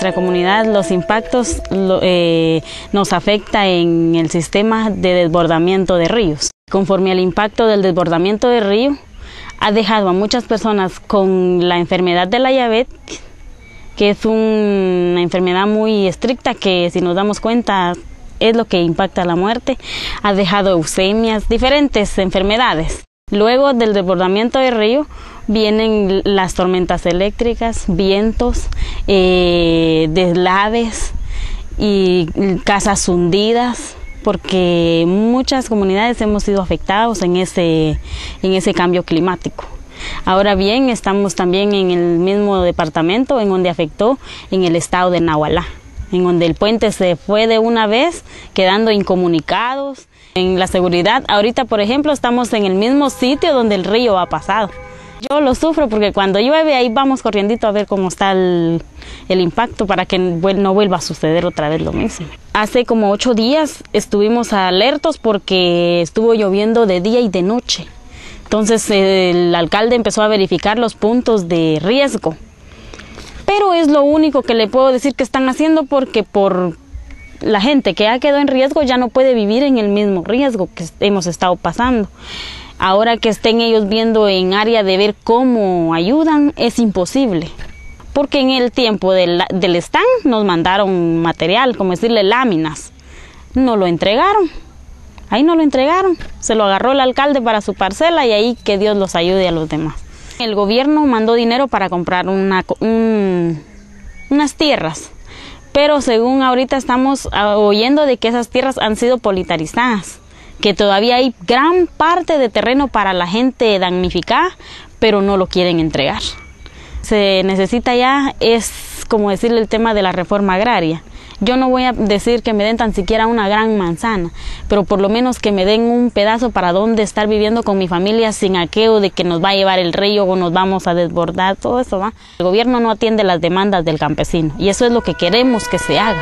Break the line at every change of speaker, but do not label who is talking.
nuestra comunidad los impactos eh, nos afecta en el sistema de desbordamiento de ríos. Conforme al impacto del desbordamiento de río, ha dejado a muchas personas con la enfermedad de la diabetes, que es una enfermedad muy estricta que si nos damos cuenta es lo que impacta la muerte, ha dejado eusemias, diferentes enfermedades. Luego del desbordamiento del río vienen las tormentas eléctricas, vientos, eh, deslaves y casas hundidas, porque muchas comunidades hemos sido afectados en ese, en ese cambio climático. Ahora bien, estamos también en el mismo departamento en donde afectó en el estado de Nahualá, en donde el puente se fue de una vez, quedando incomunicados. En la seguridad, ahorita por ejemplo, estamos en el mismo sitio donde el río ha pasado. Yo lo sufro porque cuando llueve ahí vamos corriendo a ver cómo está el, impacto para que no vuelva a suceder otra vez lo mismo. Hace como ocho días estuvimos alertos porque estuvo lloviendo de día y de noche. Entonces el alcalde empezó a verificar los puntos de riesgo. Pero es lo único que le puedo decir que están haciendo porque por la gente que ha quedado en riesgo ya no puede vivir en el mismo riesgo que hemos estado pasando. Ahora que estén ellos viendo en área de ver cómo ayudan, es imposible. Porque en el tiempo del, del stand nos mandaron material, como decirle láminas. No lo entregaron. Ahí no lo entregaron. Se lo agarró el alcalde para su parcela y ahí que Dios los ayude a los demás. El gobierno mandó dinero para comprar una, unas tierras. Pero según ahorita estamos ah, oyendo de que esas tierras han sido politarizadas que todavía hay gran parte de terreno para la gente damnificada, pero no lo quieren entregar. Se necesita ya, es como decirle el tema de la reforma agraria. Yo no voy a decir que me den tan siquiera una gran manzana, pero por lo menos que me den un pedazo para donde estar viviendo con mi familia sin aquello de que nos va a llevar el río o nos vamos a desbordar, todo eso va. El gobierno no atiende las demandas del campesino y eso es lo que queremos que se haga.